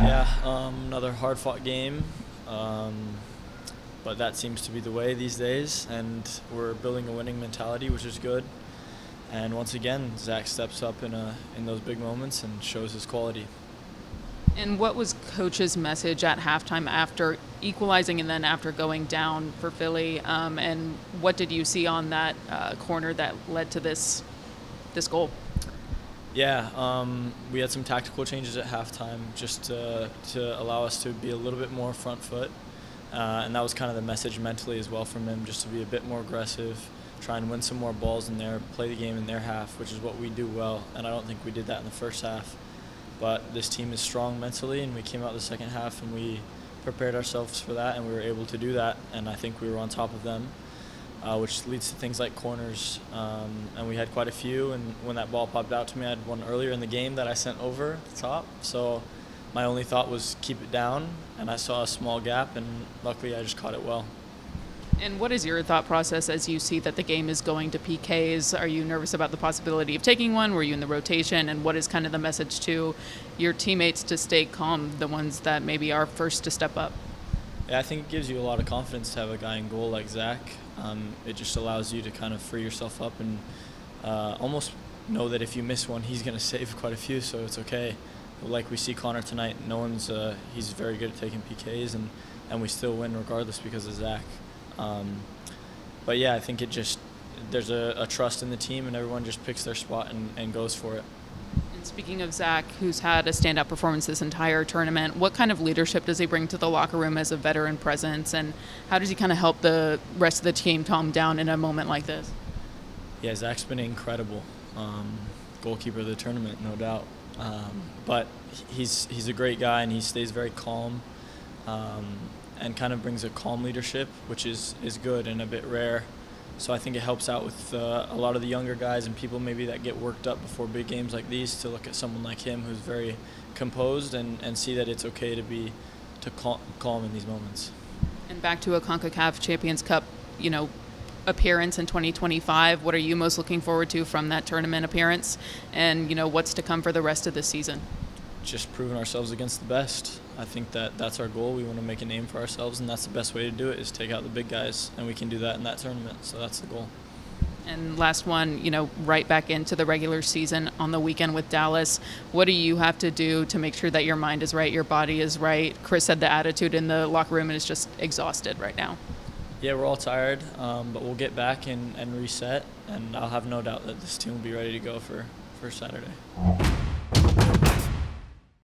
Yeah, um, another hard fought game. Um, but that seems to be the way these days, and we're building a winning mentality, which is good. And once again, Zack steps up in, a, in those big moments and shows his quality. And what was coach's message at halftime after equalizing and then after going down for Philly? Um, and what did you see on that uh, corner that led to this this goal? Yeah, um, we had some tactical changes at halftime just to, to allow us to be a little bit more front foot. Uh, and that was kind of the message mentally as well from him, just to be a bit more aggressive, try and win some more balls in there, play the game in their half, which is what we do well. And I don't think we did that in the first half. But this team is strong mentally, and we came out the second half and we prepared ourselves for that, and we were able to do that. And I think we were on top of them uh, which leads to things like corners. Um, and we had quite a few. And when that ball popped out to me, I had one earlier in the game that I sent over the top. So my only thought was keep it down. And I saw a small gap, and luckily I just caught it well. And what is your thought process as you see that the game is going to PKs? Are you nervous about the possibility of taking one? Were you in the rotation? And what is kind of the message to your teammates to stay calm, the ones that maybe are first to step up? Yeah, I think it gives you a lot of confidence to have a guy in goal like Zack. Um, it just allows you to kind of free yourself up and uh, almost know that if you miss one, he's going to save quite a few, so it's okay. Like we see Connor tonight, no one's uh, he's very good at taking PKs, and, and we still win regardless because of Zack. Um, but yeah, I think it just there's a, a, trust in the team, and everyone just picks their spot and, and goes for it. Speaking of Zack, who's had a standout performance this entire tournament, what kind of leadership does he bring to the locker room as a veteran presence, and how does he kind of help the rest of the team calm down in a moment like this? Yeah, Zack's been incredible. Um, goalkeeper of the tournament, no doubt. Um, but he's he's a great guy, and he stays very calm, um, and kind of brings a calm leadership, which is is good and a bit rare. So I think it helps out with uh, a lot of the younger guys and people maybe that get worked up before big games like these to look at someone like him who's very composed and, and see that it's okay to be to cal- calm in these moments. And back to a CONCACAF Champions Cup, you know, appearance in 2025. What are you most looking forward to from that tournament appearance? And, you know, what's to come for the rest of the season? just proving ourselves against the best. I think that that's our goal. We want to make a name for ourselves, and that's the best way to do it is take out the big guys, and we can do that in that tournament. So that's the goal. And last one, you know, right back into the regular season on the weekend with Dallas. What do you have to do to make sure that your mind is right, your body is right? Chris said the attitude in the locker room is just exhausted right now. Yeah, we're all tired, um, but we'll get back and, and reset, and I'll have no doubt that this team will be ready to go for, for Saturday.